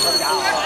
Tchau.